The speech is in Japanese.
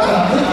Olha,